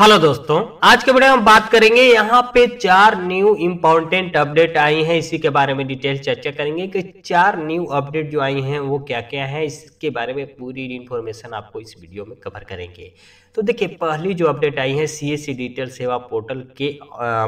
Hello दोस्तों, आज के वीडियो में हम बात करेंगे यहाँ पे चार न्यू इम्पोर्टेंट अपडेट आई हैं। इसी के बारे में डिटेल चर्चा करेंगे कि चार न्यू अपडेट जो आई हैं, वो क्या क्या है, इसके बारे में पूरी इन्फॉर्मेशन आपको इस वीडियो में कवर करेंगे। तो देखिए, पहली जो अपडेट आई है सी डिटेल सेवा पोर्टल के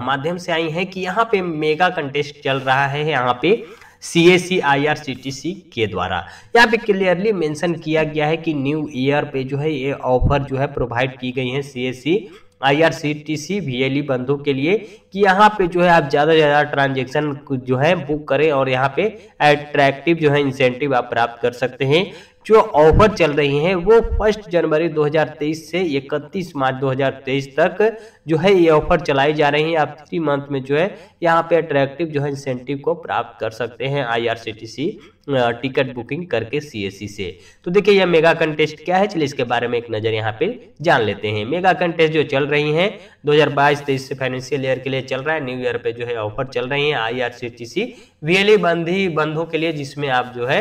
माध्यम से आई है कि यहाँ पे मेगा कंटेस्ट चल रहा है, यहाँ पे C S C I R C T C के द्वारा। यहाँ पे क्लियरली मेंशन किया गया है कि न्यू ईयर पे जो है ये ऑफ़र जो है प्रोवाइड की गई है C S C I R C T C V L E बंधु के लिए कि यहाँ पे जो है आप ज़्यादा से ज़्यादा ट्रांजेक्शन जो है बुक करें और यहाँ पे अट्रैक्टिव जो है इंसेंटिव आप प्राप्त कर सकते हैं। जो ऑफ़र चल रही हैं, वो फ़र्स्ट जनवरी 2023 से 31 मार्च 2023 तक जो है ये ऑफ़र चलाई जा रही है। आप थ्री मंथ में जो है यहाँ पे अट्रैक्टिव जो है इंसेंटिव को प्राप्त कर सकते हैं आईआरसीटीसी टिकट बुकिंग करके सीएससी से। तो देखिए यह मेगा कंटेस्ट क्या है? चलिए इसके बारे में एक नज़र यहाँ पे जान लेते हैं। मेगा कंटेस्ट जो चल रही हैं 2022-23 से फाइनेंशियल ईयर के लिए चल रहा है। न्यू ईयर पे जो है ऑफ़र चल रही है आई आर सी टी सी बंधों के लिए जिसमें आप जो है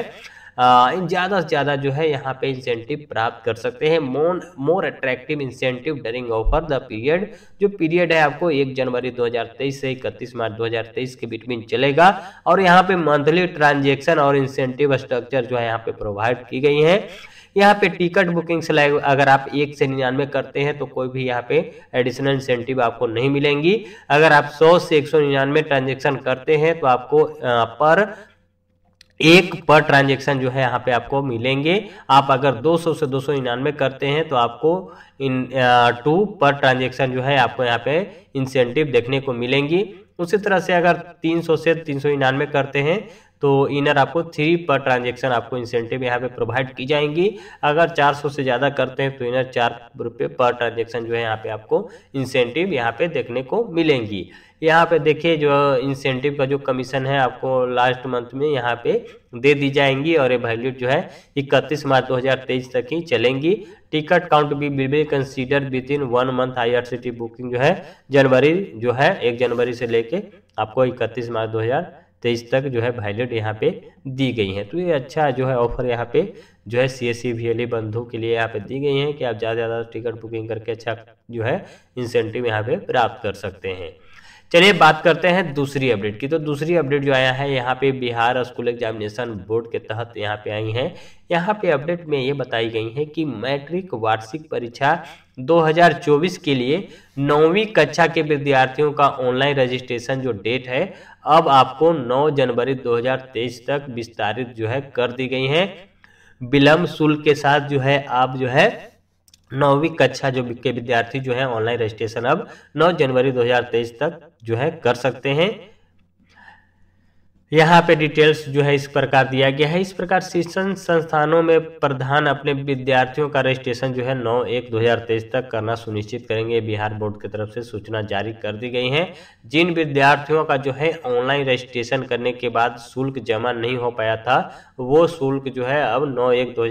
ज़्यादा से ज़्यादा जो है यहाँ पे इंसेंटिव प्राप्त कर सकते हैं। मोन more attractive incentive during offer the period जो पीरियड है आपको एक जनवरी 2023 से इकतीस मार्च 2023 के बीच चलेगा और यहाँ पे मंथली ट्रांजेक्शन और इंसेंटिव स्ट्रक्चर जो है यहाँ पे प्रोवाइड की गई है। यहाँ पे टिकट बुकिंग से अगर आप एक से निन्यानवे करते हैं तो कोई भी यहाँ पे एडिशनल इंसेंटिव आपको नहीं मिलेंगी। अगर आप 100 से एक सौ निन्यानवे ट्रांजेक्शन करते हैं तो आपको पर एक पर ट्रांजेक्शन जो है यहाँ पे आपको मिलेंगे। आप अगर 200 से दो सौ निन्यानवे करते हैं तो आपको इन टू पर ट्रांजेक्शन जो है आपको यहाँ पे इंसेंटिव देखने को मिलेंगी। उसी तरह से अगर 300 से तीन सौ निन्यानवे करते हैं तो इनर आपको थ्री पर ट्रांजेक्शन आपको इंसेंटिव यहाँ पे प्रोवाइड की जाएँगी। अगर 400 से ज़्यादा करते हैं तो इनर चार रुपये पर ट्रांजेक्शन जो है यहाँ पे आपको इंसेंटिव यहाँ पे देखने को मिलेंगी। यहाँ पे देखिए जो इंसेंटिव का जो कमीशन है आपको लास्ट मंथ में यहाँ पे दे दी जाएँगी और ये वैल्यू जो है इकतीस मार्च 2023 तक ही चलेंगी। टिकट काउंट भी will be consider within one month I booking जो है जनवरी जो है एक जनवरी से लेके आपको इकतीस मार्च दो तेईस तक जो है वैलिड यहाँ पे दी गई हैं। तो ये अच्छा जो है ऑफ़र यहाँ पे जो है C S C V L बंधु के लिए यहाँ पे दी गई हैं कि आप ज़्यादा से ज़्यादा टिकट बुकिंग करके अच्छा जो है इंसेंटिव यहाँ पे प्राप्त कर सकते हैं। चलिए बात करते हैं दूसरी अपडेट की। तो दूसरी अपडेट जो आया है, यहाँ पे बिहार स्कूल एग्जामिनेशन बोर्ड के तहत यहाँ पे आई है। यहाँ पे अपडेट में ये बताई गई है कि मैट्रिक वार्षिक परीक्षा 2024 के लिए नौवीं कक्षा के विद्यार्थियों का ऑनलाइन रजिस्ट्रेशन जो डेट है, अब आपको 9 जनवरी 2023 तक विस्तारित जो है कर दी गई है। विलम्ब शुल्क के साथ जो है, आप जो है नौवीं कक्षा जो के विद्यार्थी जो है ऑनलाइन रजिस्ट्रेशन अब 9 जनवरी 2023 तक जो है, कर सकते हैं। यहाँ पे डिटेल्स जो है इस प्रकार दिया गया है। इस प्रकार शिक्षण संस्थानों में प्रधान अपने विद्यार्थियों का रजिस्ट्रेशन जो है 9 एक 2023 तक करना सुनिश्चित करेंगे। बिहार बोर्ड की तरफ़ से सूचना जारी कर दी गई है। जिन विद्यार्थियों का जो है ऑनलाइन रजिस्ट्रेशन करने के बाद शुल्क जमा नहीं हो पाया था, वो शुल्क जो है अब नौ एक दो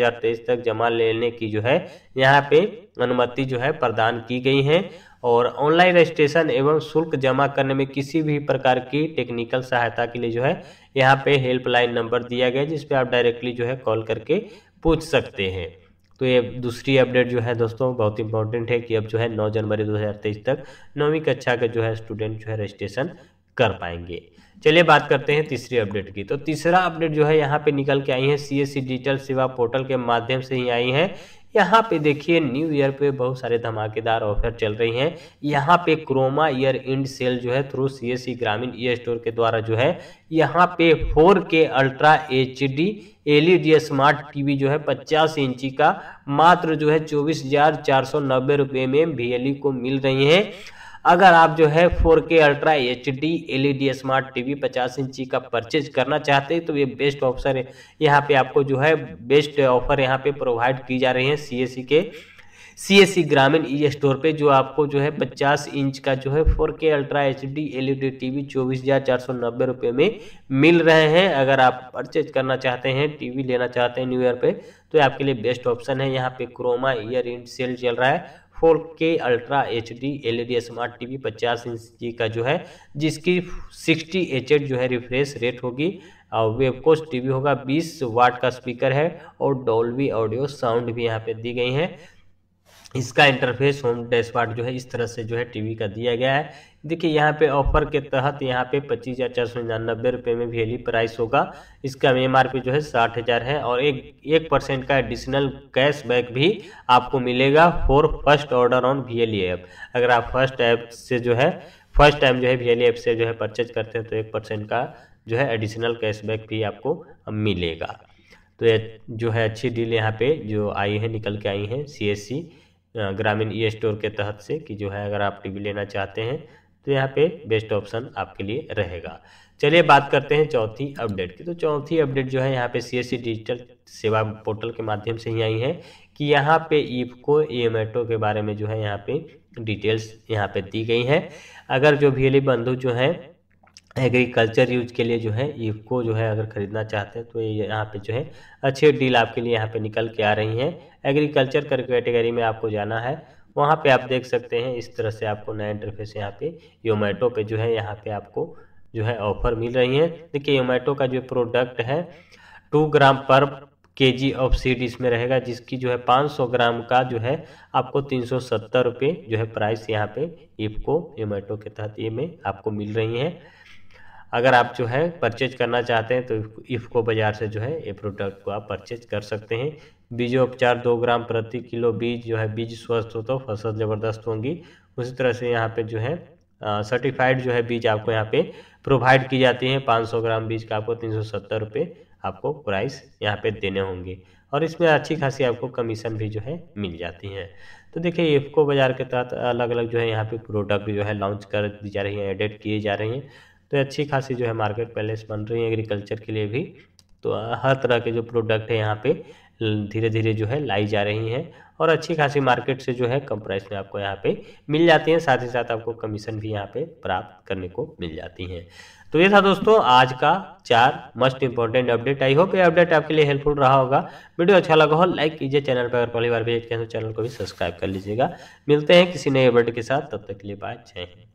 तक जमा लेने की जो है यहाँ पे अनुमति जो है प्रदान की गई है। और ऑनलाइन रजिस्ट्रेशन एवं शुल्क जमा करने में किसी भी प्रकार की टेक्निकल सहायता के लिए जो है, यहाँ पे हेल्पलाइन नंबर दिया गया जिस पे आप डायरेक्टली जो है कॉल करके पूछ सकते हैं। तो ये दूसरी अपडेट जो है दोस्तों, बहुत इंपॉर्टेंट है कि अब जो है 9 जनवरी 2023 तक नौवीं कक्षा के जो है स्टूडेंट जो है रजिस्ट्रेशन कर पाएँगे। चलिए बात करते हैं तीसरी अपडेट की। तो तीसरा अपडेट जो है, यहाँ पे निकल के आई है सी एस सी डिजिटल सेवा पोर्टल के माध्यम से ही आई है। यहाँ पे देखिए न्यू ईयर पे बहुत सारे धमाकेदार ऑफ़र चल रही हैं। यहाँ पे क्रोमा ईयर इंड सेल जो है थ्रू सी एस सी ग्रामीण ईयर स्टोर के द्वारा जो है, यहाँ पे four K ultra H D LED smart TV जो है 50 इंची का, मात्र जो है चौबीस हज़ार चार सौ नब्बे रुपये में वी को मिल रही है। अगर आप जो है 4K ultra H D L smart TV 50 इंची का परचेज करना चाहते हैं तो ये बेस्ट ऑप्शन है। यहाँ पे आपको जो है बेस्ट ऑफ़र यहाँ पे प्रोवाइड की जा रही है सी के। सीएससी ग्रामीण ई स्टोर पे जो आपको जो है 50 इंच का जो है 4K ultra H D L TV चौबीस हज़ार चार सौ नब्बे में मिल रहे हैं। अगर आप परचेज करना चाहते हैं, टीवी लेना चाहते हैं न्यू ईयर पे तो आपके लिए बेस्ट ऑप्शन है। यहाँ पे क्रोमा ईयर इंड सेल चल रहा है। Four K ultra H D L E D smart TV पचास इंच का जो है, जिसकी सिक्सटी एच जो है रिफ्रेश रेट होगी। और वेबकोस टीवी होगा, बीस वाट का स्पीकर है और डोल्बी ऑडियो साउंड भी यहाँ पे दी गई है। इसका इंटरफेस होम डैशबोर्ड जो है इस तरह से जो है टीवी का दिया गया है। देखिए, यहाँ पे ऑफ़र के तहत यहाँ पे पच्चीस हज़ार चार सौ निन्यानबे रुपये में वी प्राइस होगा। इसका एम आर पी जो है साठ हज़ार है और एक एक परसेंट का एडिशनल कैश बैक भी आपको मिलेगा for first order on V L app अगर आप फ़र्स्ट ऐप से जो है फ़र्स्ट टाइम जो है वी एल ऐप से जो है परचेज करते हैं तो एक परसेंट का जो है एडिशनल कैशबैक भी आपको मिलेगा। तो ये जो है अच्छी डील यहाँ पे जो आई है, निकल के आई है सीएससी ग्रामीण ई स्टोर के तहत से कि जो है अगर आप टीवी लेना चाहते हैं तो यहाँ पे बेस्ट ऑप्शन आपके लिए रहेगा। चलिए बात करते हैं चौथी अपडेट की। तो चौथी अपडेट जो है यहाँ पे सीएससी डिजिटल सेवा पोर्टल के माध्यम से ही आई है कि यहाँ पे इफको एमेटो के बारे में जो है यहाँ पे डिटेल्स यहाँ पे दी गई है। अगर जो भी बंधु जो है एग्रीकल्चर यूज़ के लिए जो है इफको जो है अगर ख़रीदना चाहते हैं तो ये यहाँ पे जो है अच्छी डील आपके लिए यहाँ पे निकल के आ रही हैं। एग्रीकल्चर कर कैटेगरी में आपको जाना है, वहाँ पे आप देख सकते हैं इस तरह से आपको नया इंटरफेस यहाँ पे योमेटो पे जो है, यहाँ पे आपको जो है ऑफ़र मिल रही है। देखिए योमेटो का जो प्रोडक्ट है टू ग्राम पर के जी ऑफ़ सीड इसमें रहेगा, जिसकी जो है 500 ग्राम का जो है आपको तीन सौ जो है प्राइस यहाँ पे इफको योमेटो के तहत ये में आपको मिल रही है। अगर आप जो है परचेज करना चाहते हैं तो इफको बाज़ार से जो है ये प्रोडक्ट को आप परचेज कर सकते हैं। बीजोपचार दो ग्राम प्रति किलो बीज जो है, बीज स्वस्थ हो तो फ़सल ज़बरदस्त होंगी। उसी तरह से यहाँ पे जो है सर्टिफाइड जो है बीज आपको यहाँ पे प्रोवाइड की जाती है। 500 ग्राम बीज का आपको तीन सौ आपको प्राइस यहाँ पे देने होंगे। और इसमें अच्छी खासी आपको कमीशन भी जो है मिल जाती है। तो देखिए, इफको बाज़ार के तहत अलग अलग जो है यहाँ पे प्रोडक्ट जो है लॉन्च कर दी जा रही है एडिट किए जा रहे हैं। तो अच्छी खासी जो है मार्केट पैलेस बन रही है एग्रीकल्चर के लिए भी। तो हर तरह के जो प्रोडक्ट है यहाँ पे धीरे धीरे जो है लाई जा रही हैं और अच्छी खासी मार्केट से जो है कम प्राइस में आपको यहाँ पे मिल जाती हैं। साथ ही साथ आपको कमीशन भी यहाँ पे प्राप्त करने को मिल जाती हैं। तो ये था दोस्तों आज का चार must important update. I hope ये अपडेट आपके लिए हेल्पफुल रहा होगा। वीडियो अच्छा लगा हो, लाइक कीजिए चैनल पर। अगर पहली बार विज़िट किया तो चैनल को भी सब्सक्राइब कर लीजिएगा। मिलते हैं किसी नए अपडेट के साथ। तब तक के लिए बाय। जय हिंद।